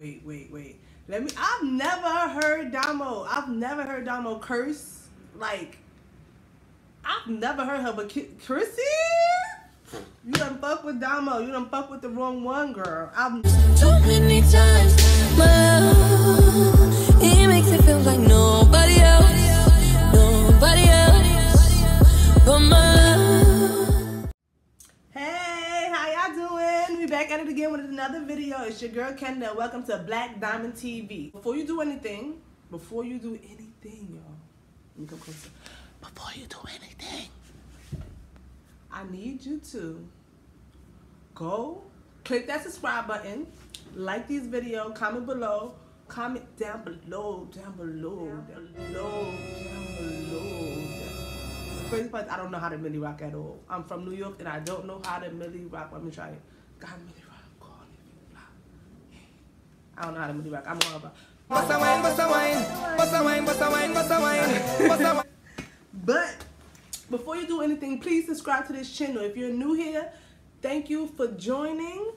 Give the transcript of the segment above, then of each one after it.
Wait, wait, wait. Let me. I've never heard Domo. I've never heard Domo curse. Like, I've never heard her, but Crissy, you done fuck with Domo. You done fuck with the wrong one, girl. I've. Many times, makes it feel like nobody else, at it again with another video. It's your girl Kenda. Welcome to Blacc Dyemond TV. Before you do anything, before you do anything, y'all, let me come closer. Before you do anything, I need you to go click that subscribe button, like these videos, comment below, comment down below, down below, down below, down below. The crazy part, is I don't know how to milli rock at all. I'm from New York and I don't know how to milli rock. Let me try it. God milli rock, call me rock. I don't know how to milli rock. I'm all about. Bust a wine, bust wine, bust wine, bust wine, bust wine, bust wine. But before you do anything, please subscribe to this channel. If you're new here, thank you for joining.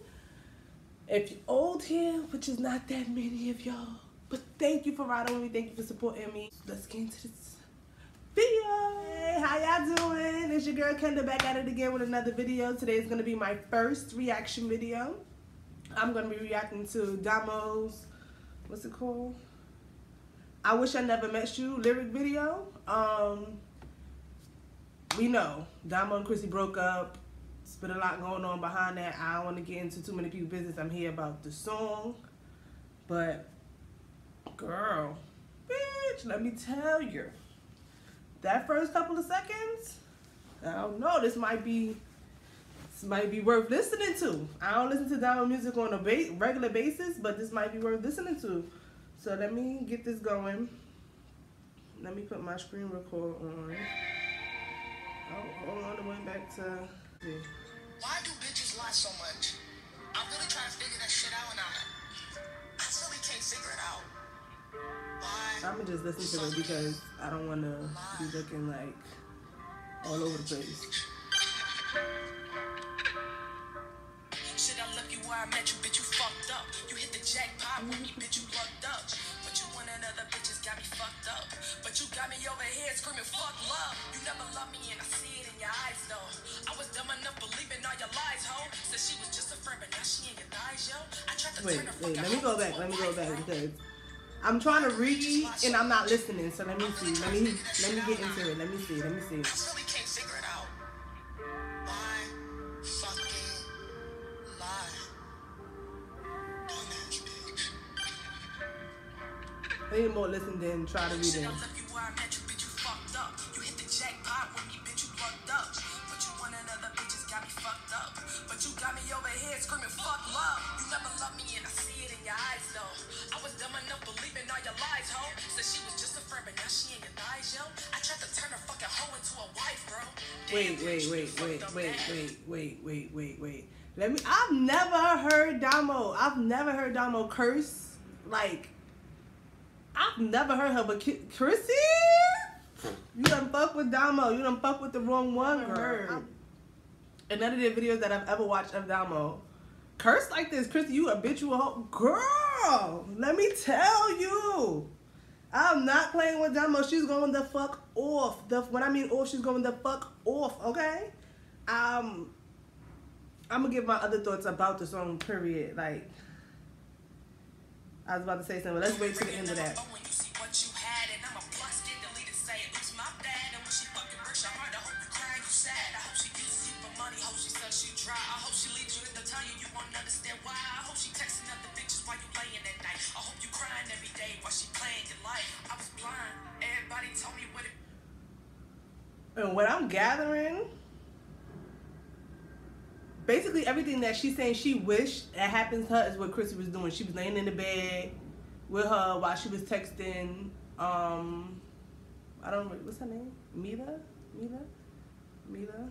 If you're old here, which is not that many of y'all, but thank you for riding with me. Thank you for supporting me. Let's get into this video. Hey, how y'all doing? It's your girl Kenda back at it again with another video. Today is going to be my first reaction video. I'm going to be reacting to Domo's, what's it called? I Wish I Never Met You lyric video. Um, we know Domo and Crissy broke up. It's been a lot going on behind that. I don't want to get into too many people's business. I'm here about the song. But, girl, bitch, let me tell you. That first couple of seconds, I don't know. This might be, might be worth listening to. I don't listen to Domo music on a ba- regular basis, but this might be worth listening to. So let me get this going. Let me put my screen record on. Oh, hold on, I went back to. Why do bitches lie so much? I'm really trying to figure that shit out and I, I really can't figure it out. Why? I'm gonna just listen to it because I don't want to be looking like all over the place. I left you where I met you, bitch, you fucked up. You hit the jackpot with me, bitch, you plugged up. But you and other bitches got me fucked up. But you got me over here screaming, fuck love. You never loved me and I see it in your eyes, though. I was dumb enough believing all your lies, ho. Said she was just a friend, but now she in your thighs, yo. I tried to Wait, turn her wait, let me go back. Let me go back because I'm trying to read and I'm not listening. So let me see. Let me let me get into it. Let me see. Let me see. I more listen than try to read it. I left you where I met you, bitch, you fucked up. You hit the jackpot with me, bitch, you plugged up. But you one and other bitches got me fucked up. But you got me over here screaming, fuck love. You never loved me and I see it in your eyes, though. I was dumb enough believing all your lies, ho. Said she was just a friend, but now she in your thighs, yo. I tried to turn her fucking hoe into a wife, bro. Damn, Wait, wait, wait, wait, wait, wait, wait, wait, wait, wait. Let me. I've never heard Domo. I've never heard Domo curse. Like, I've never heard her. But Ki- Crissy, you done fuck with Domo. You done fuck with the wrong one, girl. And none of the videos that I've ever watched of Domo curse like this. Crissy, you a bitch. You a hoe. Girl, let me tell you. I'm not playing with Domo. She's going the fuck off. The when I mean off, she's going the fuck off. Okay. Um, I'm gonna give my other thoughts about the song. Period. Like, I was about to say something. but Let's wait till the end of that. When you see what you had, and I'm a plus, get deleted, say it was my bad. And when she fucking breaks your heart, I hope you cry, you sad. I hope she uses you for money, hope she sucks you dry. I hope she leaves you in the time you won't understand why. I hope she texting other bitches while you laying at night. I hope you crying every day while she playing your life. I was blind, everybody told me what it And what I'm gathering, basically everything that she's saying she wished that happens to her is what Crissy was doing. She was laying in the bed with her while she was texting. Um, I don't know what's her name. Mila, Mila, Mila.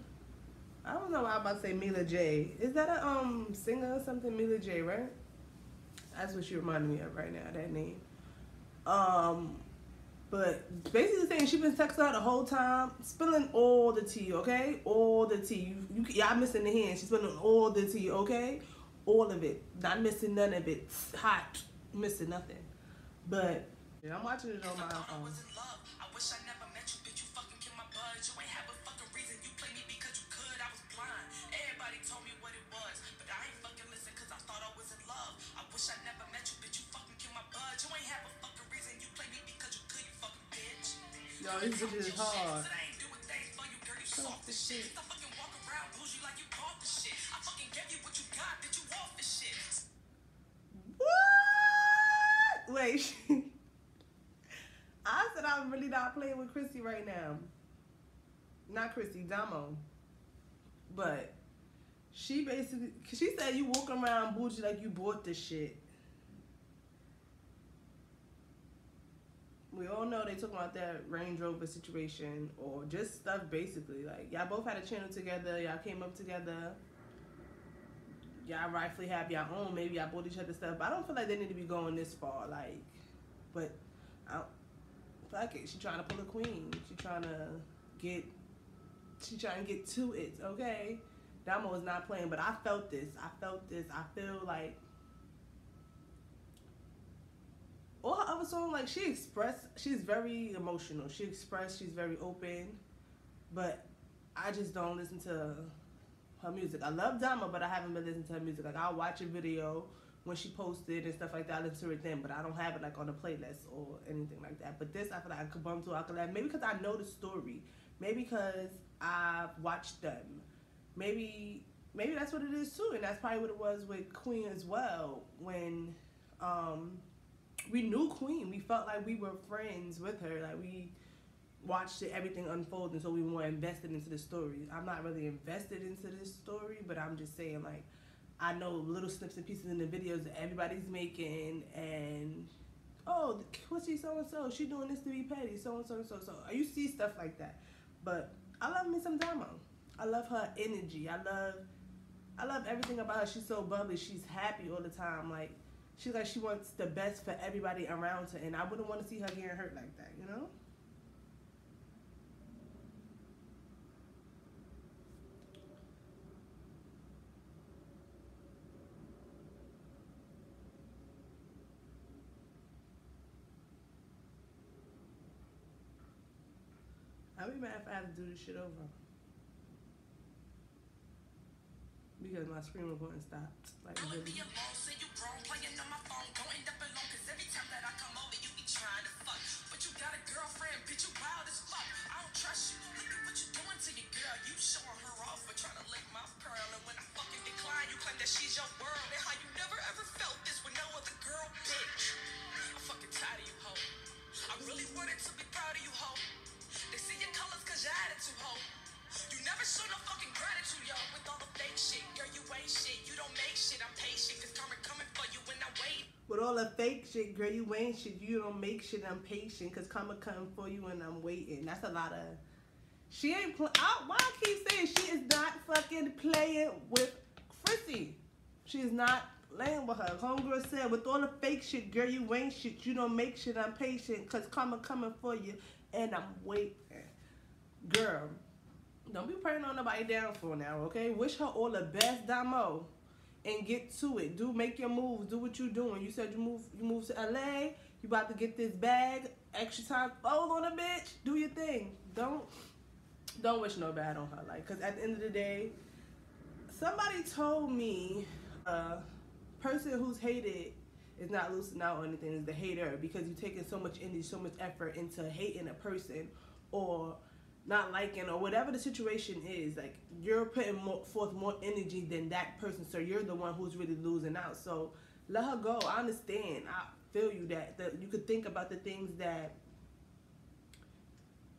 I don't know why I'm about to say Mila J. Is that a um singer or something? Mila J, right? That's what she reminded me of right now. That name. Um, but basically saying she been texting her the whole time, spilling all the tea, okay? All the tea. You, you y'all missing the hand. She's spilling all the tea, okay? All of it. Not missing none of it. Hot. missing nothing. But yeah, I'm watching it on my phone. What you got, bitch. You off the shit. What? Wait. I said I'm really not playing with Crissy right now. Not Crissy, Domo. But she basically, she said you walk around bougie like you bought the shit. We all know they talking about that Range Rover situation or just stuff basically. Like y'all both had a channel together, y'all came up together. Y'all rightfully have y'all own. Maybe y'all bought each other stuff. But I don't feel like they need to be going this far. Like, but I fuck it. She trying to pull a queen. She trying to get. She trying to get to it. Okay, Domo is not playing. But I felt this. I felt this. I feel like all her other songs, like she expressed, she's very emotional. She expressed, she's very open, but I just don't listen to her music. I love Domo, but I haven't been listening to her music. Like I'll watch a video when she posted and stuff like that. I listen to it then, but I don't have it like on a playlist or anything like that. But this, I feel like I could bump to. I laugh. Maybe because I know the story. Maybe because I've watched them. Maybe maybe that's what it is too, and that's probably what it was with Queen as well. When um, we knew Queen, we felt like we were friends with her. Like we watched it, everything unfold, and so we were invested into the story. I'm not really invested into this story, but I'm just saying like I know little snips and pieces in the videos that everybody's making, and oh, what's she so and so? She doing this to be petty, so and so and so. So you see stuff like that, but I love me some Domo. I love her energy. I love, I love everything about her. She's so bubbly. She's happy all the time. Like she's like she wants the best for everybody around her, and I wouldn't want to see her getting hurt like that. You know. I'd be mad if I had to do this shit over. Because my screen recording stopped. Like, really. That she's your world. And how you never ever felt this with no other girl, bitch. I'm fucking tired of you, hoe. I really wanted to be proud of you, hoe. They see your colors cause your attitude, hoe. You never show no fucking gratitude, yo. With all the fake shit, girl, you ain't shit. You don't make shit. I'm patient, cause karma coming for you when I wait. With all the fake shit, girl, you ain't shit. You don't make shit. I'm patient, cause karma come for you and I'm waiting. That's a lot of. She ain't. Pl- I, why I keep saying she is not fucking playing with Crissy. She is not playing with her. Homegirl said, with all the fake shit, girl, you ain't shit. You don't make shit. I'm patient, cause karma coming for you and I'm waiting. Girl, don't be praying on nobody down for now, okay? Wish her all the best, Domo, and get to it. Do make your moves. Do what you doing. You said you move. You move to LA. You about to get this bag. Extra time. Fold on a bitch. Do your thing. Don't don't wish no bad on her. Like, cause at the end of the day, somebody told me a person who's hated is not losing out on anything. Is the hater because you're taking so much energy, so much effort into hating a person or not liking or whatever the situation is. Like you're putting more, forth more energy than that person so you're the one who's really losing out. So let her go. I understand. I feel you that, that you could think about the things that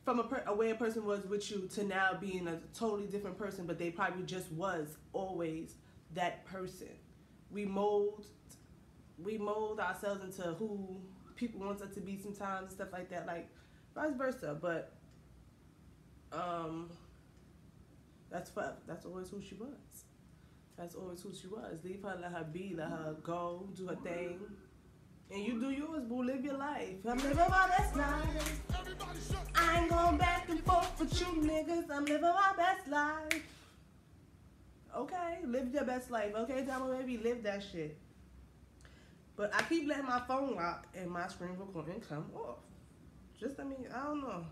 from a, per, a way a person was with you to now being a totally different person but they probably just was always that person. We mold we mold ourselves into who people want us to be sometimes stuff like that like vice versa but um that's that's always who she was. That's always who she was. Leave her let her be let her go do her thing and you do yours boo. Live your life. I'm living my best life. I ain't going back and forth with you niggas. I'm living my best life. Okay live your best life. Okay Domo baby live that shit. But I keep letting my phone lock and my screen recording come off. Just I mean, I don't know.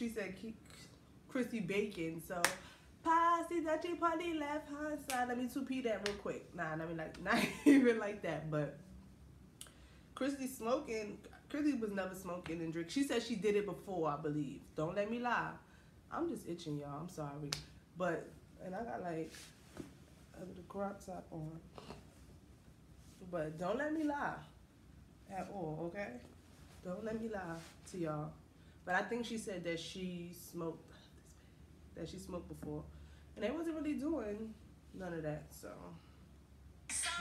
She said Crissy Bacon. So Posse that you the left hand side. Let me 2P that real quick. Nah, let me like not even like that, but Crissy smoking. Crissy was never smoking and drink. She said she did it before, I believe. Don't let me lie. I'm just itching, y'all. I'm sorry, but and I got like the crop top on. But don't let me lie at all, okay? Don't let me lie to y'all. But I think she said that she smoked that she smoked before. And they wasn't really doing none of that, so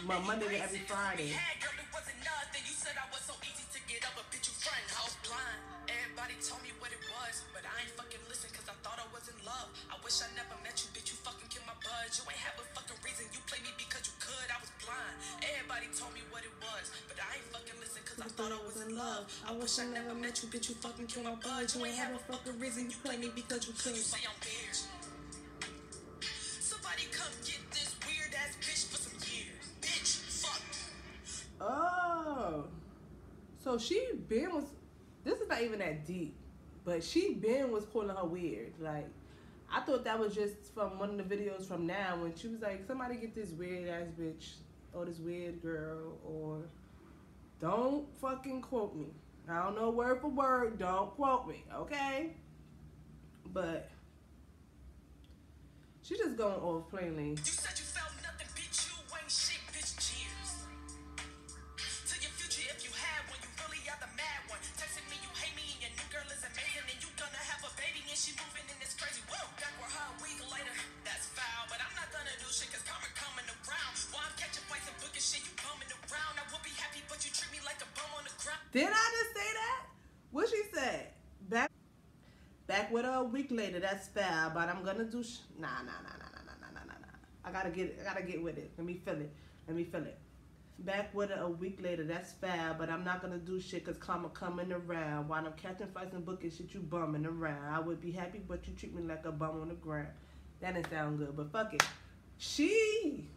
My Monday to every Friday. Had, girl, it wasn't nothing. You said I was so easy to get up, but bitch, you front. I was blind. Everybody told me what it was, but I ain't fucking listen cause I thought I was in love. I wish I never met you, bitch. You fucking kill my buzz. You ain't have a fucking reason. You play me because you could. I was blind. Everybody told me thought I was in love. I wish I never met you, bitch. You fucking kill my buzz. You ain't have a fucking reason. You play me because you could. You say I'm weird. Somebody come get this weird ass bitch for some years. Bitch, fuck. Oh. So she been was this is not even that deep. But she been was calling her weird. Like I thought that was just from one of the videos from now when she was like, somebody get this weird ass bitch or this weird girl or don't fucking quote me. I don't know word for word, don't quote me, okay? But she just going off plainly. Bum on the ground. Did I just say that? What she said? Back back with her a week later. That's foul, but I'm gonna do sh- nah nah nah nah nah nah nah nah nah. I gotta get I gotta get with it. Let me feel it. Let me feel it. Back with her a week later. That's foul, but I'm not gonna do shit cause karma coming around. While I'm catching fights and booking shit, you bumming around. I would be happy, but you treat me like a bum on the ground. That didn't sound good, but fuck it. She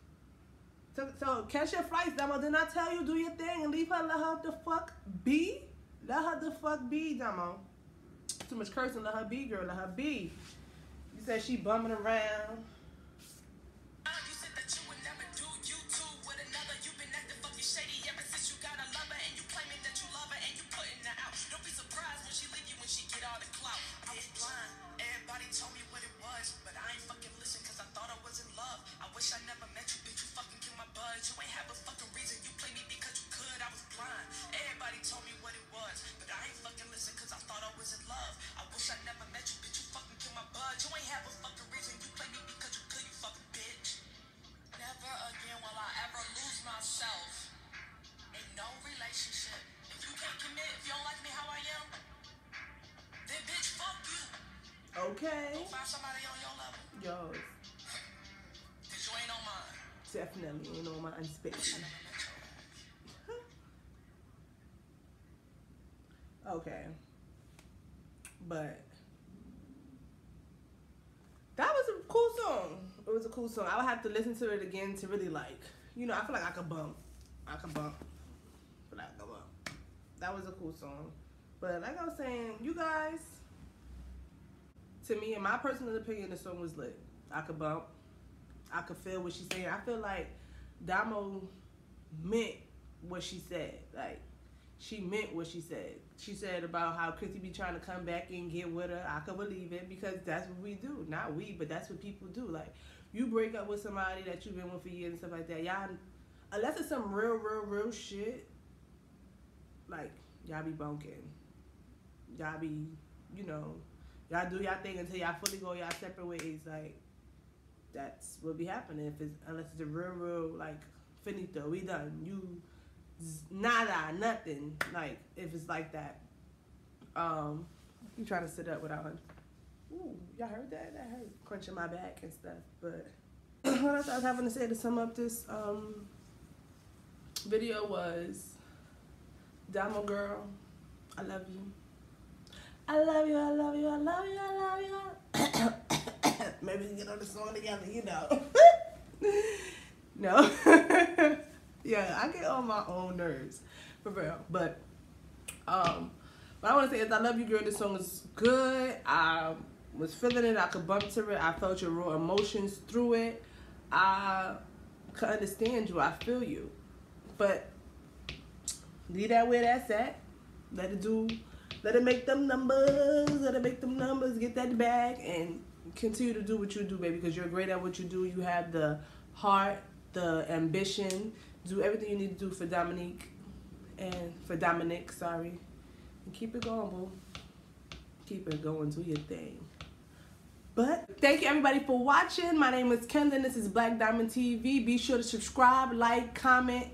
so, so catch your flights, Domo. Didn't I tell you do your thing and leave her, let her the fuck be? Let her the fuck be, Domo. Too much cursing, let her be, girl, let her be. You said she bumming around. Ain't on my. Okay. But that was a cool song. It was a cool song. I would have to listen to it again to really like, you know, I feel like I could bump. I could bump. I I could bump. That was a cool song. But like I was saying, you guys, to me, in my personal opinion, the song was lit. I could bump. I could feel what she's saying. I feel like Domo meant what she said. Like she meant what she said. She said about how Crissy be trying to come back and get with her. I could believe it because that's what we do. Not we, but that's what people do. Like you break up with somebody that you've been with for years and stuff like that. Y'all, unless it's some real, real, real shit, like y'all be bunking. Y'all be, you know, y'all do y'all thing until y'all fully go y'all separate ways. Like that's what be happening if it's unless it's a real, real like finito. We done. You nada, nothing. Like if it's like that. Um, you try to sit up without her. Ooh, y'all heard that? That hurt crunching my back and stuff. But what else I was having to say to sum up this um, video was Domo girl, I love you. I love you, I love you, I love you, I love you. Maybe we get on the song together, you know. no. yeah, I get on my own nerves. For real. But um what I want to say is I love you girl. This song is good. I was feeling it. I could bump to it. I felt your raw emotions through it. I could understand you. I feel you. But leave that where that's at. Let it do. Let it make them numbers. Let it make them numbers. Get that bag and continue to do what you do, baby. Because you're great at what you do. You have the heart, the ambition. Do everything you need to do for Dominique and for Dominic. Sorry, and keep it going, boo. Keep it going. Do your thing. But thank you everybody for watching. My name is Kenda. This is Blacc Dyemond TV. Be sure to subscribe, like, comment,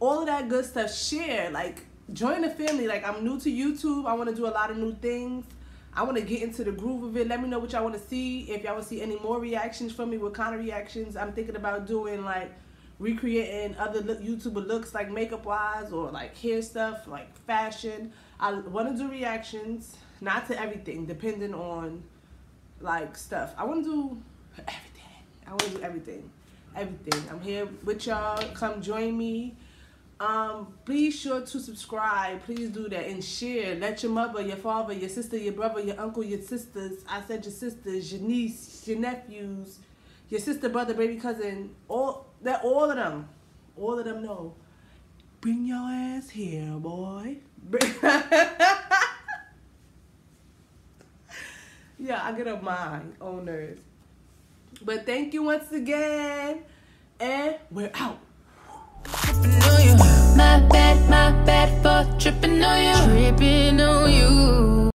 all of that good stuff. Share, like, join the family. Like, I'm new to YouTube. I want to do a lot of new things. I want to get into the groove of it. Let me know what y'all want to see. If y'all want to see any more reactions from me, what kind of reactions I'm thinking about doing, like recreating other look, YouTuber looks, like makeup wise or like hair stuff, like fashion. I want to do reactions, not to everything, depending on like stuff. I want to do everything. I want to do everything. Everything. I'm here with y'all. Come join me. Um, please sure to subscribe. Please do that and share. Let your mother, your father, your sister, your brother, your uncle, your sisters. I said your sisters, your niece, your nephews, your sister, brother, baby cousin. All that, all of them, all of them know. Bring your ass here, boy. Yeah, I get a mind own nerves. But thank you once again, and we're out. My bad, my bad for tripping on you. Tripping on you.